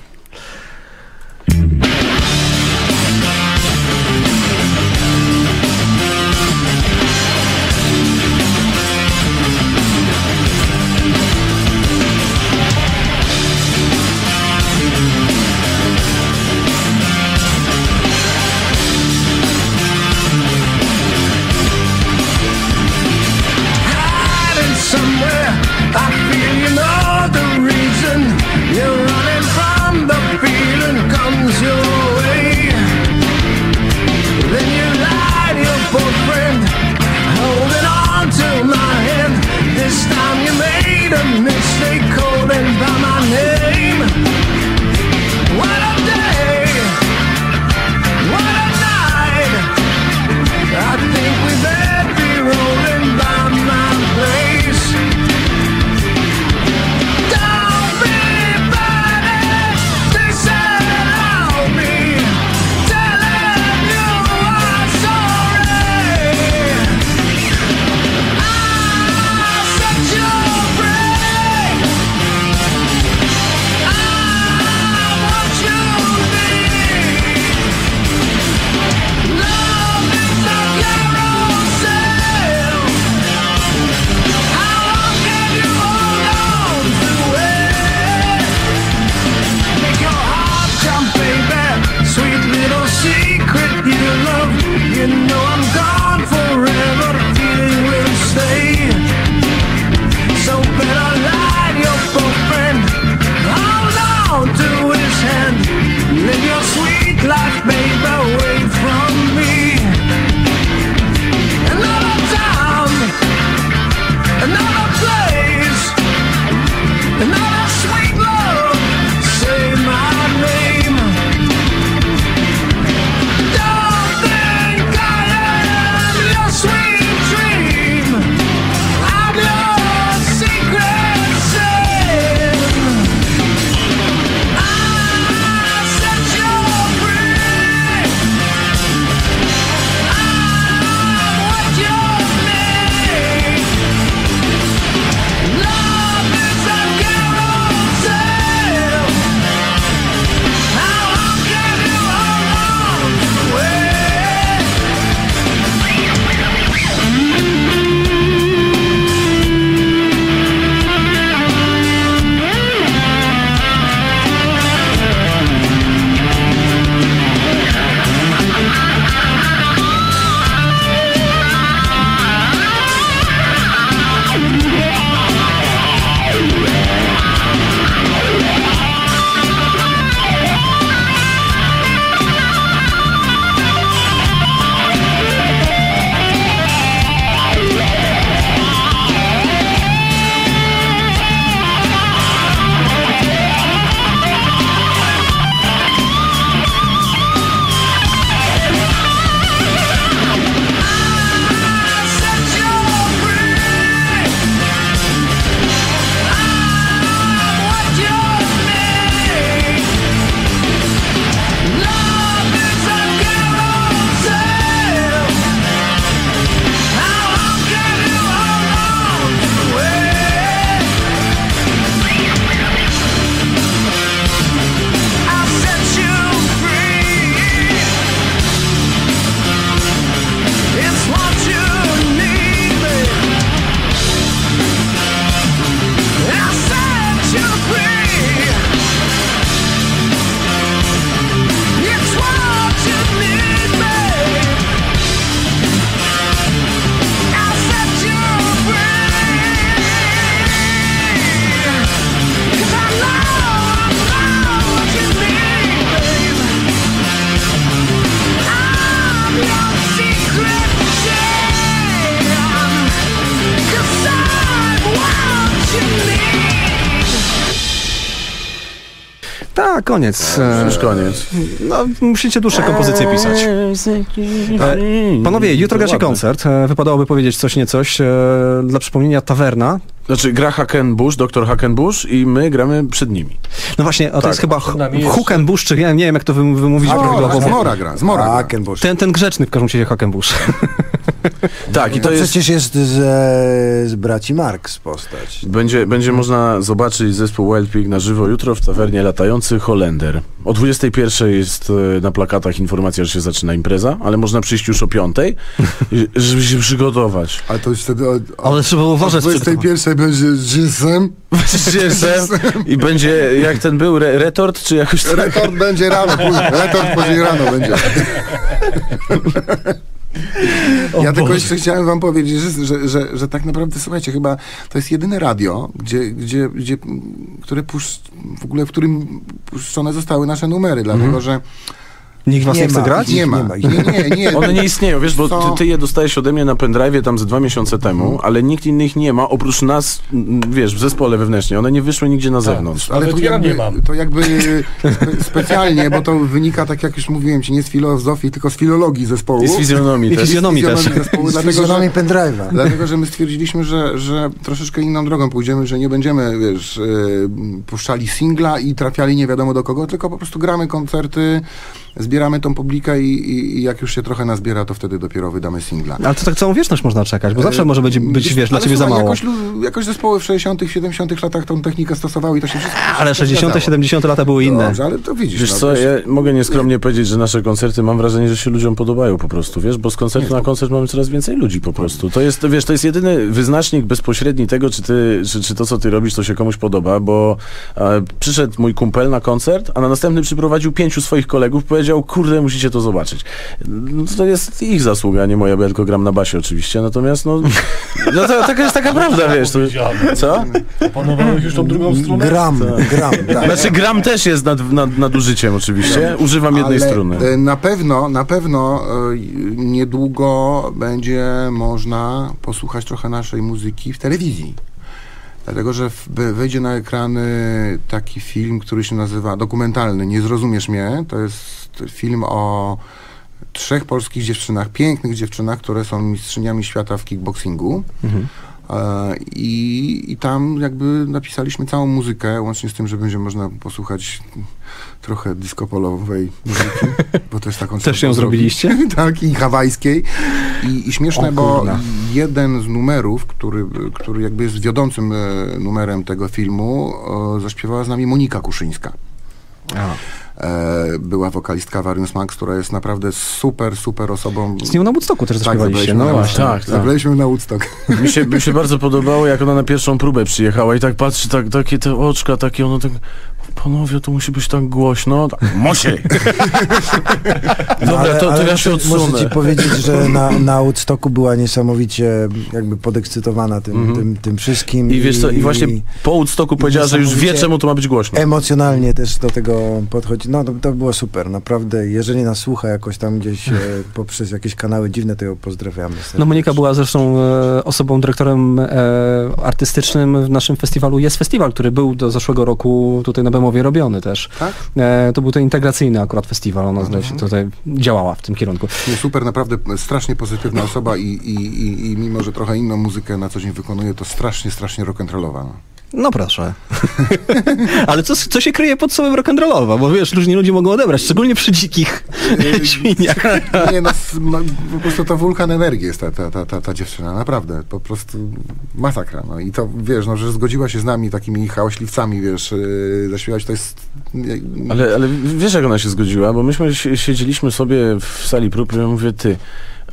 Koniec. E, Już koniec. No, musicie dłuższe kompozycje pisać. E, Panowie, jutro gracie koncert. E, Wypadałoby powiedzieć coś, nie coś. E, Dla przypomnienia, tawerna. Znaczy gra Hackenbush, doktor Hackenbush i my gramy przed nimi. No właśnie, a to Tak. jest chyba Hukenbush, czy ja nie wiem, jak to wym- wymówić Zmora, prawidłowo. zmora gra, zmora gra. Ten, ten grzeczny w każdym razie Hakenbush. (laughs) (laughs) Tak, i to To jest... przecież jest z, z braci Marx postać. Będzie, będzie można zobaczyć zespół Wild Pig na żywo jutro w tawernie Latający Holender. O 21 jest e, na plakatach informacja, że się zaczyna impreza, ale można przyjść już o 5, (laughs) żeby się przygotować. Ale to już wtedy o, o, Ale trzeba o uważać. przed- 21 będzie Gisem. (laughs) I będzie, jak ten był, re, retort, czy jakoś tak? Rekord będzie rano, później. Rekord później rano będzie. (laughs) Ja tylko jeszcze chciałem wam powiedzieć, że, że, że, że tak naprawdę, słuchajcie, chyba to jest jedyne radio, gdzie, gdzie, gdzie, które pusz, w ogóle w którym puszczone zostały nasze numery, dlatego że Nikt was nie, Nie chce ma. grać? nie ma. ma ich. Nie, nie, nie. One nie istnieją, wiesz, bo ty, ty je dostałeś ode mnie na pendrive tam ze dwa miesiące temu, ale nikt innych nie ma, oprócz nas, m, wiesz, w zespole wewnętrznie. One nie wyszły nigdzie na zewnątrz. Ale to ja jakby, nie mam. to jakby spe, specjalnie, bo to wynika, tak jak już mówiłem ci, nie z filozofii, tylko z filologii zespołu. I z fizjonomii I też. fizjonomii też. zespołu, Z dlatego, fizjonomii pendrive'a. dlatego, że my stwierdziliśmy, że, że troszeczkę inną drogą pójdziemy, że nie będziemy, wiesz, yy, puszczali singla i trafiali nie wiadomo do kogo, tylko po prostu gramy koncerty, zbieramy tą publikę i, i, i jak już się trochę nazbiera, to wtedy dopiero wydamy singla. Ale to tak całą wieczność można czekać, bo zawsze może być, być wiesz, dla Ale ciebie za słuchaj, mało. Jakoś, jakoś zespoły w 60 70 latach tą technikę stosowały i to się wszystko Ale wszystko 60 zgadzało. 70 lata były inne. Dobrze, ale to widzisz. Wiesz no, co, wiesz, ja mogę nieskromnie powiedzieć, że nasze koncerty mam wrażenie, że się ludziom podobają po prostu, wiesz, bo z koncertu na koncert mamy coraz więcej ludzi po prostu. To jest, wiesz, to jest jedyny wyznacznik bezpośredni tego, czy ty, czy, czy to, co ty robisz, to się komuś podoba, bo e, przyszedł mój kumpel na koncert, a na następny przyprowadził pięciu swoich kolegów, powiedział, kurde, musicie to zobaczyć. No, to jest ich zasługa, nie moja, bo ja tylko gram na basie oczywiście, natomiast no, no to, taka jest taka prawda, wiesz. To, co? Opanowałeś już tą drugą stronę? Gram, gram. Tak. Znaczy gram też jest nad, nad, nadużyciem oczywiście, używam jednej ale, struny. e, Na pewno, na pewno e, niedługo będzie można posłuchać trochę naszej muzyki w telewizji. Dlatego, że wejdzie na ekrany taki film, który się nazywa dokumentalny Nie zrozumiesz mnie. To jest film o trzech polskich dziewczynach, pięknych dziewczynach, które są mistrzyniami świata w kickboxingu. E, I, I tam jakby napisaliśmy całą muzykę, łącznie z tym, że będzie można posłuchać trochę disco-polowej muzyki, (laughs) bo też taką Też ją zrobiliście? (laughs) tak, i hawajskiej. I, i śmieszne, bo jeden z numerów, który, który jakby jest wiodącym e, numerem tego filmu, e, zaśpiewała z nami Monika Kuszyńska. E, była wokalistka Various Max, która jest naprawdę super, super osobą. Z nią na Woodstocku też Tak, zaśpiewaliście. zabraliśmy No na właśnie. Tak, tak. Zabraliśmy na Woodstock. (laughs) Mi się, mi się bardzo podobało, jak ona na pierwszą próbę przyjechała i tak patrzy, tak, takie te oczka, takie ono tak, panowie, to musi być tak głośno. Tak, musi! (laughs) Dobra, Ale- to, to ale ja się muszę, muszę odsunę. ci powiedzieć, że na, na Woodstocku była niesamowicie jakby podekscytowana tym, Mhm. tym, tym wszystkim. I wiesz co, i właśnie po Woodstocku powiedziała, że już wie, czemu to ma być głośno. emocjonalnie też do tego podchodzi. No to, to było super, naprawdę. Jeżeli nas słucha jakoś tam gdzieś e, (laughs) poprzez jakieś kanały dziwne, to ją pozdrawiamy. No Monika była zresztą e, osobą, dyrektorem e, artystycznym w naszym festiwalu. Jest festiwal, który był do zeszłego roku tutaj na Bemowie robiony też. Tak? E, to był to integracyjny akurat festiwal, ona zdaje się tutaj działała w tym kierunku. Super, naprawdę strasznie pozytywna osoba i, i, i, i mimo, że trochę inną muzykę na co dzień wykonuje, to strasznie, strasznie rock'n'rollowa. No. No proszę. (laughs) Ale co, co się kryje pod słowem rock'n'rollowa? Bo wiesz, różni ludzie mogą odebrać, szczególnie przy dzikich (laughs) świniach. (laughs) Nie, no, ma, po prostu to wulkan energii jest ta, ta, ta, ta, ta dziewczyna, naprawdę, po prostu masakra. No i to, wiesz, no, że zgodziła się z nami takimi hałaśliwcami, wiesz, yy, zaśpiewać, to jest... Ale, ale wiesz, jak ona się zgodziła? Bo myśmy si- siedzieliśmy sobie w sali prób i ja mówię, ty,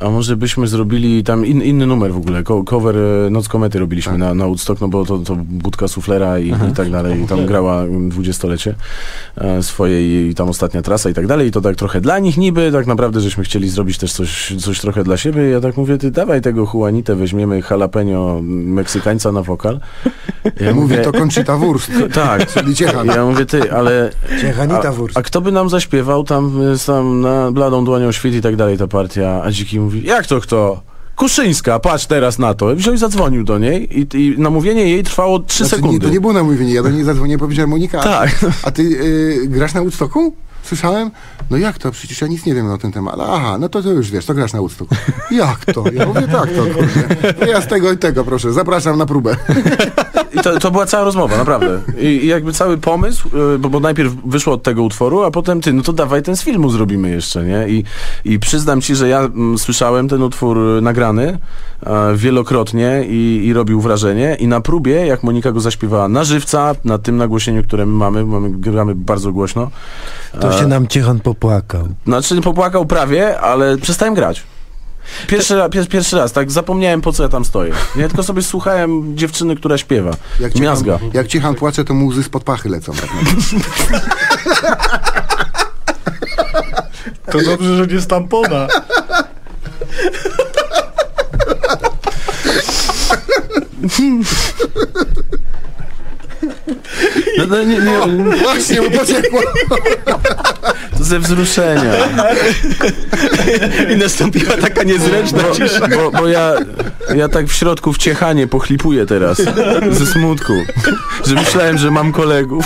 a może byśmy zrobili tam in, inny numer w ogóle, co- cover e, Noc Komety robiliśmy Tak. na, na Woodstock, no bo to, to budka suflera i, i tak dalej, i tam grała mm, dwudziestolecie e, swoje i tam ostatnia trasa i tak dalej i to tak trochę dla nich niby, tak naprawdę żeśmy chcieli zrobić też coś, coś trochę dla siebie i ja tak mówię, ty dawaj tego Juanitę, weźmiemy jalapeno Meksykańca na wokal. Ja mówię, to Conchita Wurst, (laughs) Tak, czyli ciechan. ja mówię, ty, ale Ciechanita a, Wurst. a kto by nam zaśpiewał tam, tam na bladą dłonią świt i tak dalej ta partia, a dziki mówi, jak to kto? Kuszyńska, patrz teraz na to. Wziął i zadzwonił do niej i, i namówienie jej trwało 3 Znaczy, nie, sekundy. to nie było namówienie, ja do niej zadzwoniłem, powiedziałem Monika, Tak. a ty y, grasz na Woodstocku? Słyszałem? No jak to? Przecież ja nic nie wiem na ten temat. Aha, no to, to już wiesz, to grasz na Woodstocku. Jak to? Ja mówię, tak to, kurde. Ja z tego i tego, proszę, zapraszam na próbę. (laughs) I to, to była cała rozmowa, naprawdę. I, i jakby cały pomysł, y, bo, bo najpierw wyszło od tego utworu, a potem ty, no to dawaj ten z filmu zrobimy jeszcze, nie? I, i przyznam ci, że ja mm, słyszałem ten utwór nagrany e, wielokrotnie i, i robił wrażenie. I na próbie, jak Monika go zaśpiewała na żywca, na tym nagłośnieniu, które my mamy, mamy gramy bardzo głośno, To się nam Ciechan popłakał. znaczy popłakał prawie, ale przestałem grać. Pierwszy, ra, pier, pierwszy raz, tak zapomniałem po co ja tam stoję. Ja tylko sobie słuchałem dziewczyny, która śpiewa. Jak Miazga. Jak Ciechan płacze, to mu łzy spod pachy lecą. Tak. To dobrze, że nie stampona. No, no, nie, nie, Właśnie, bo pociekło. to ze wzruszenia. I nastąpiła taka niezręczna Bo, cisza. bo, bo ja, ja tak w środku w ciechanie pochlipuję teraz. Ze smutku. Że myślałem, że mam kolegów.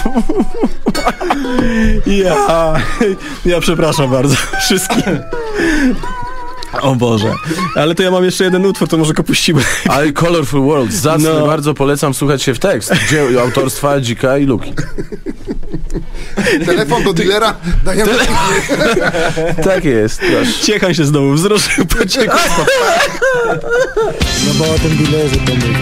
Ja, ja przepraszam bardzo wszystkich. O Boże. Ale to ja mam jeszcze jeden utwór, to może go puścimy. Ale Colorful World, zacny, No. bardzo polecam słuchać się w tekst. Gdzie autorstwa Dzika i Luki. Telefon do dealera, dajemy. Tak jest. proszę. Ciechan się znowu wzruszył, pociekł. No bo o tym dealerze to mówi.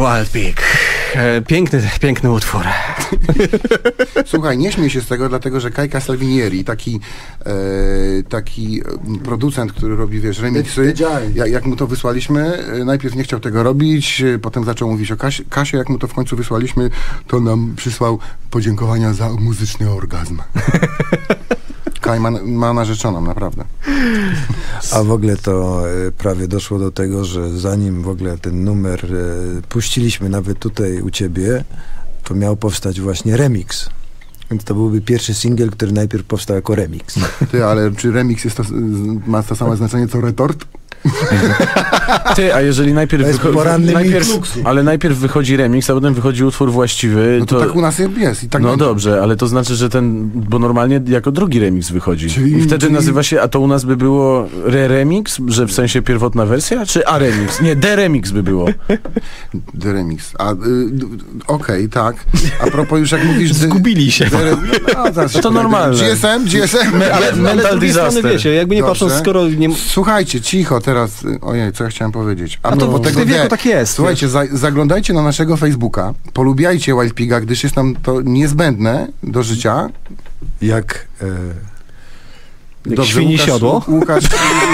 Wild Pig. E, Piękny, piękny utwór. (laughs) Słuchaj, nie śmiej się z tego, dlatego że Kajka Salvinieri, taki, e, taki e, producent, który robi, wiesz, Wiedziałem. jak, jak mu to wysłaliśmy, e, najpierw nie chciał tego robić, e, potem zaczął mówić o Kasie, Kasie, jak mu to w końcu wysłaliśmy, to nam przysłał podziękowania za muzyczny orgazm. (laughs) Kaj ma, ma narzeczoną, naprawdę. A w ogóle to e, prawie doszło do tego, że zanim w ogóle ten numer e, puściliśmy nawet tutaj u ciebie, to miał powstać właśnie remix. Więc to byłby pierwszy singiel, który najpierw powstał jako remix. Ty, ale czy remix jest to, ma to samo znaczenie co retort? (laughs) Ty, a jeżeli najpierw To jest wychodzi... poranny najpierw. Ale najpierw wychodzi remix, a potem wychodzi utwór właściwy, No to, to... tak u nas jest i tak no będzie. dobrze, ale to znaczy, że ten, bo normalnie jako drugi remix wychodzi. Czyli- I wtedy czyli- nazywa się, a to u nas by było re-remix, że w sensie pierwotna wersja, czy a-remix? Nie, de-remix by było. (laughs) The remix. A, y, Okej, tak. A propos już jak mówisz... (laughs) Zgubili się. No, zaraz to normalne. GSM, GSM. Ale, Ale z mental drugiej strony wiecie, jakby nie patrząc, skoro nie... Słuchajcie, cicho teraz. y, Ojej, co ja chciałem powiedzieć. A to w tym wieku tak jest, Słuchajcie, za, zaglądajcie na naszego Facebooka, polubiajcie Wild Piga, gdyż jest nam to niezbędne do życia. Jak e, Świni Łukasz, siodło? Łukasz,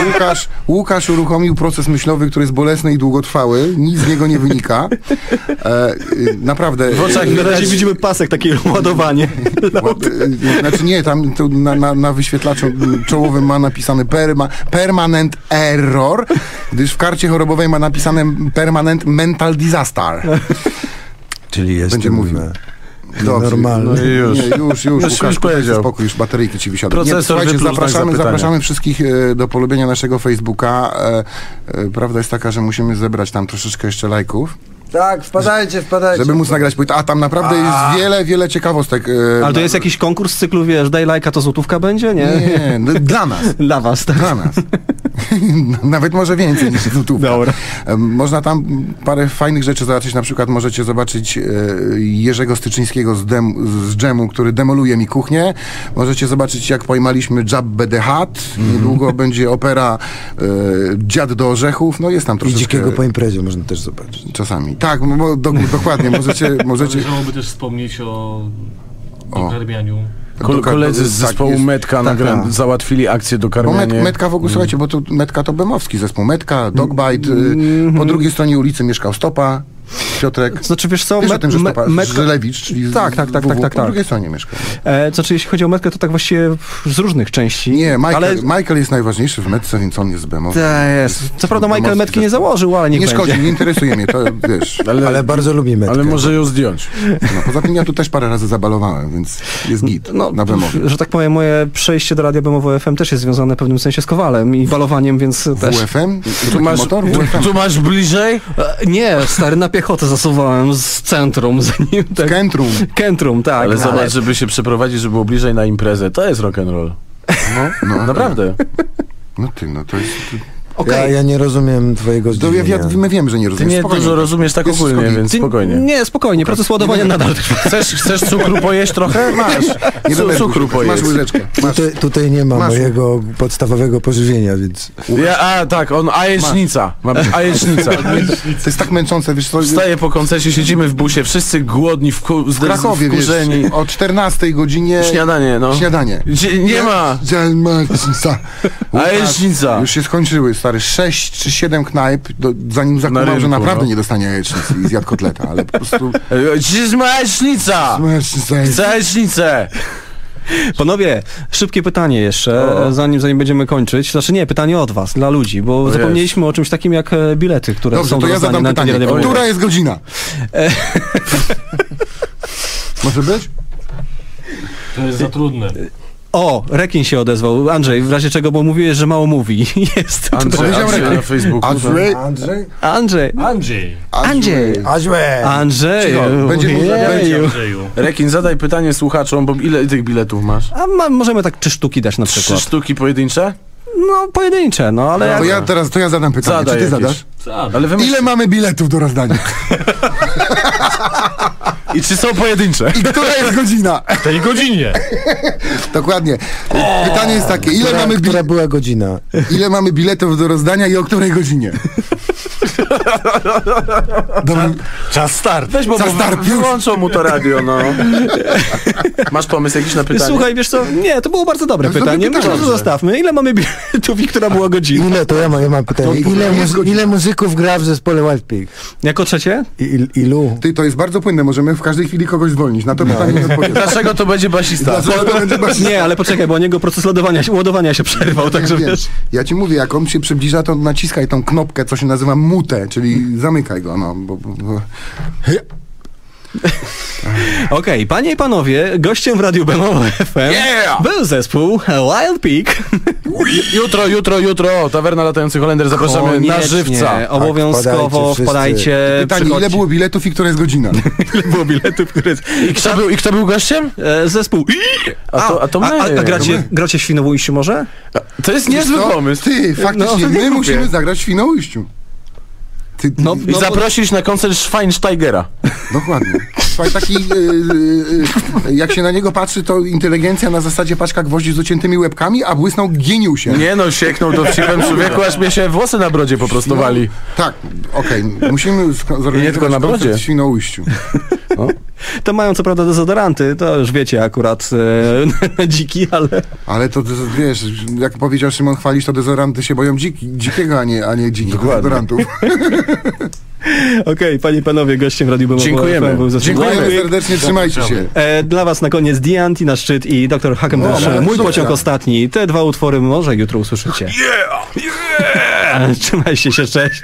Łukasz, Łukasz uruchomił proces myślowy, który jest bolesny i długotrwały. Nic z niego nie wynika. E, y, naprawdę. W oczach y, Na razie widać- widzimy pasek, takie ładowanie. Ład- y, Znaczy nie, tam tu na, na, na wyświetlaczu czołowym ma napisany perma, permanent error, gdyż w karcie chorobowej ma napisane permanent mental disaster. czyli jest Będzie mówił. Normalny. No już. Nie, już, już, Już- Łukasz, już powiedział. spokój, już bateryjki ci wysiadły. Procesor Nie, zapraszamy, zapraszamy wszystkich e, do polubienia naszego Facebooka. E, e, prawda jest taka, że musimy zebrać tam troszeczkę jeszcze lajków, Tak, wpadajcie, wpadajcie. żeby móc nagrać płytę. A tam naprawdę jest wiele, wiele ciekawostek. Ale to jest jakiś konkurs z cyklu, wiesz, daj lajka, to złotówka będzie, nie? Nie, no, dla nas. (laughs) Dla was, tak? Dla nas. (laughs) Nawet może więcej niż złotówka. Dobra. Można tam parę fajnych rzeczy zobaczyć. Na przykład możecie zobaczyć e, Jerzego Styczyńskiego z, dem, z dżemu, który demoluje mi kuchnię. Możecie zobaczyć, jak pojmaliśmy Jabbę the Hutt. Mhm. Niedługo będzie opera e, Dziad do orzechów. No jest tam I troszeczkę... dzikiego po imprezie można też zobaczyć. Czasami. Tak, do, dokładnie. Możecie... (laughs) możecie Należałoby też wspomnieć o O. Ko- Doka- koledzy z tak, zespołu jest- Metka nagra- tak. załatwili akcję do Bo Met. Metka w ogóle, słuchajcie, bo tu Metka to bemowski zespół. Metka, Dogbite, Mhm. y, po drugiej stronie ulicy mieszkał Stopa, Piotrek. Znaczy, wiesz co, Wiesz o Met- tym, że Me- Stopa, Żylewicz, czyli z- Tak, tak, tak, WW, tak, tak, po tak. drugiej stronie mieszkał. E, znaczy, jeśli chodzi o metkę, to tak właściwie z różnych części. Nie, Michael, Ale Michael jest najważniejszy w Metce, więc on jest z bemowym. to jest. Co prawda Michael metki nie założył, ale niech Nie będzie. szkodzi, nie interesuje mnie, to (laughs) wiesz. Ale, Ale bardzo lubi metkę. ale może ją zdjąć. No, poza tym ja tu też parę razy zabalowałem, więc jest git No, na bemowie. że tak powiem, moje przejście do radia bemowe FM też jest związane w pewnym sensie z Kowalem i balowaniem, więc też... WFM? Tu masz, motor? tu, WFM. tu masz bliżej? E, Nie, stary, na piechotę zasuwałem z centrum, zanim tak... Kentrum. Kentrum, tak. Ale no, zobacz, żeby się przeprowadzić, żeby było bliżej na imprezę. To jest rock and roll. No, no, Naprawdę. No ty, no to jest... Okej. Ja, ja nie rozumiem twojego To ja, zdziwienia. ja, my wiemy, że nie Ty rozumiesz. nie Spokojnie. dużo rozumiesz tak Jest ogólnie, spokojnie. więc Ty- spokojnie. Nie, spokojnie, proces ładowania nadal trwa. Chcesz, chcesz cukru pojeść trochę? Masz. Nie Cu- cukru się, Masz pojeść. łyżeczkę. Masz. Tutaj, tutaj nie ma Masz. mojego podstawowego pożywienia, więc... Ja, a, tak, on, a jecznica. Ma być a jecznica. (laughs) To jest tak męczące, wiesz co... Wstaję po koncercie, siedzimy w busie, wszyscy głodni, wku, W Krakowie, wiesz, o 14 godzinie... Śniadanie, no. Śniadanie. Gdzie, nie ma. Dzielmacznica. A jecznica. Już się skończyły, stary, 6 czy 7 knajp, do, zanim zakumał, rynku, że naprawdę no. nie dostanie jajecznicy i zjadł kotleta, ale po prostu... (laughs) E, Gdzie jest moja jecznica? Chcę jecznicę. (laughs) Panowie, szybkie pytanie jeszcze, O. e, zanim, zanim będziemy kończyć. Znaczy nie, pytanie od was, dla ludzi, bo jest. zapomnieliśmy o czymś takim jak e, bilety, które Dobrze, są to do ja zadam na pytanie. Która jest godzina? E. (laughs) Może być? To jest za trudne. O, Rekin się odezwał. Andrzej, w razie czego, bo mówiłeś, że mało mówi. (laughs) Jest. Andrzej, Andrzej na Facebooku. Andrzej? Andrzej? Andrzej. Andrzej. Andrzej. Andrzej! Andrzeju. Cicho, będzie. Andrzeju. Rekin, zadaj pytanie słuchaczom, bo ile tych biletów masz? A ma, możemy tak trzy sztuki dać na Trzy przykład. sztuki pojedyncze? No, pojedyncze, no ale To jak... ja teraz, to ja zadam pytanie. Zadaj Czy ty jakieś. zadasz? Wymyśl... Ile mamy biletów do rozdania? (laughs) I czy są pojedyncze? I która jest godzina? W tej godzinie. (laughs) Dokładnie. Pytanie jest takie, ile Która, mamy, która była godzina? ile mamy biletów do rozdania i o której godzinie? Dobrym, Czas start. Weź, bo Za mu start, już. wyłączą mu to radio, no. (laughs) Masz pomysł jakiś na pytanie? Słuchaj, wiesz co, nie, to było bardzo dobre To pytanie. Myślę, że pytanie. zostawmy. Ile mamy biletów (laughs) i która była godzina? Ile, to ja mam, ja mam pytanie, ile, muzy- ile muzyków gra w zespole Wild Pig? Jako trzecie? I, il, ilu? ty, to jest bardzo płynne, możemy w każdej chwili kogoś zwolnić. Na to pytanie nie odpowiedzę. (laughs) Dlaczego to będzie basista? Dlaczego to będzie bez... Nie, ale poczekaj, bo u niego proces ładowania się, ładowania się przerwał, także Wiem. wiesz. Ja ci mówię, jak on się przybliża, to naciskaj tą knopkę, co się nazywa mutę, czyli zamykaj go, no. Bo, bo, bo. (laughs) Okej, panie i panowie, gościem w Radiu Bemowo FM Yeah! był zespół Wild Peak. Jutro, jutro, jutro, tawerna latających Holender, zapraszamy na Koniecznie, żywca. Obowiązkowo wpadajcie wszyscy. wpadajcie, Pytanie, ile było biletów i która jest godzina? (laughs) ile było biletów, które... I kto był, i kto był gościem? E, zespół... A to, a to my. A, a, a gracie, gracie w Świnoujściu może? To jest niezły pomysł. Ty, faktycznie, No, my musimy zagrać w Świnoujściu. Ty, ty, No, I no, zaprosić na koncert Schweinsteigera. Dokładnie. Słuchaj, taki, y, y, y, jak się na niego patrzy, to inteligencja na zasadzie paczka gwoździ z uciętymi łebkami, a błysnął geniuszem. Nie no, sieknął dowcipem człowieku, aż mnie się włosy na brodzie poprostowali. Tak, okej, musimy sk- zorganizować tylko na brodzie. w Świnoujściu. To mają co prawda dezodoranty, to już wiecie akurat e, (laughs) dziki, ale... Ale to, to wiesz, jak powiedział Szymon Chwalisz, to dezodoranty się boją dziki, dzikiego, a nie, a nie dzikich Dokładnie. dezodorantów. (laughs) (laughs) Okej, panie i panowie, gościem w Radiu Bemowo Dziękujemy. Był Dziękujemy serdecznie, trzymajcie się. E, dla was na koniec Dianti na szczyt i Dr. Hackenbush, O, ale mój super. pociąg ostatni. Te dwa utwory może jutro usłyszycie. Yeah! Yeah! (laughs) Trzymajcie się, cześć.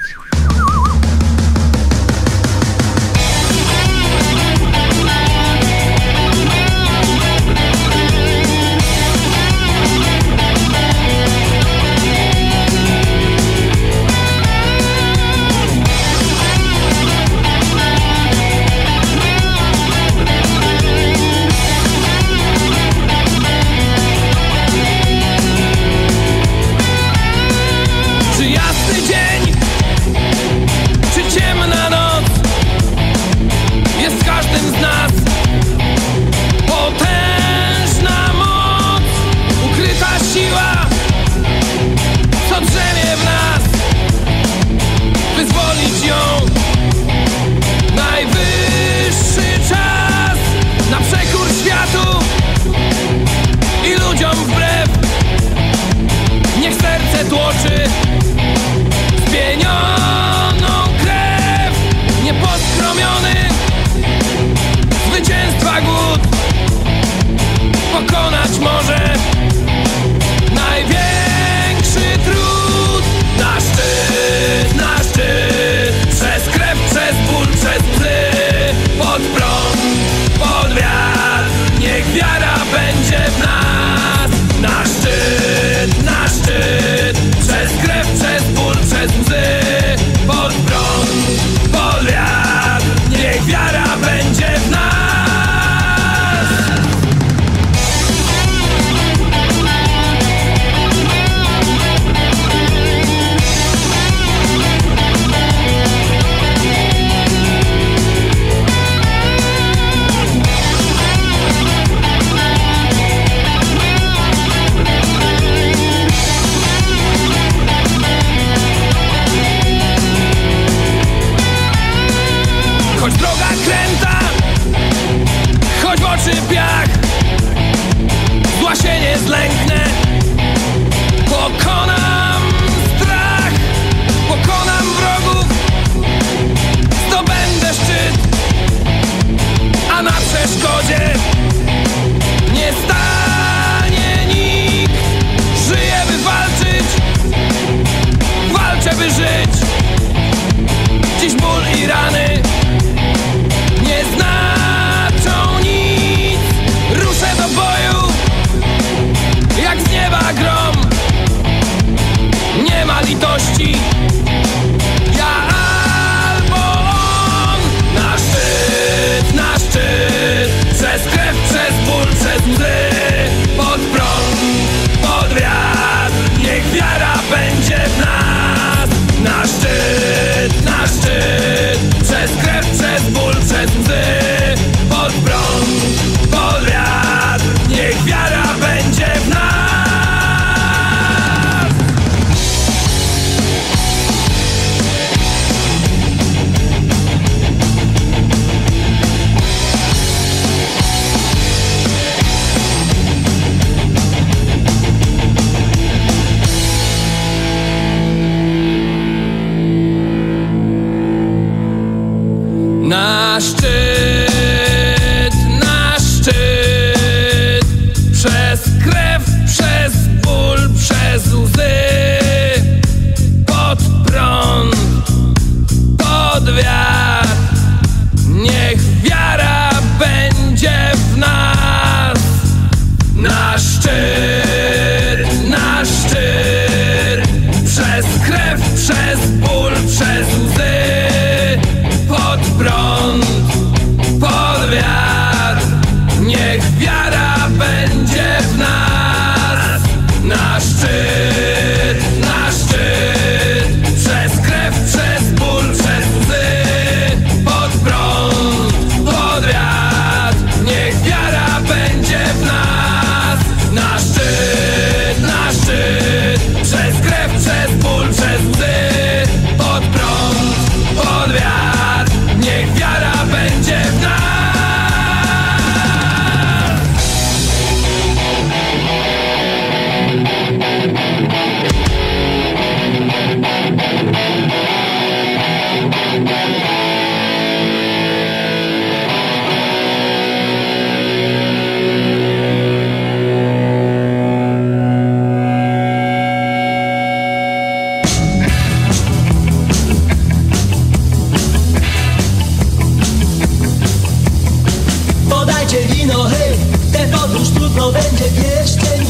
Już trudno będzie wierzchnień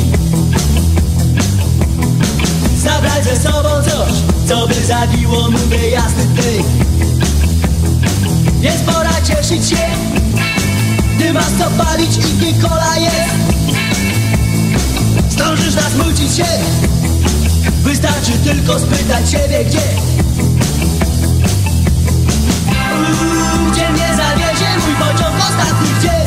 Zabrać ze sobą coś Co by zabiło mówię jasny ty Jest pora cieszyć się Gdy masz co palić i gdy kola jest Zdążysz zasmucić się Wystarczy tylko spytać siebie gdzie? Uuu, gdzie mnie zawiezie mój pociąg ostatni gdzie?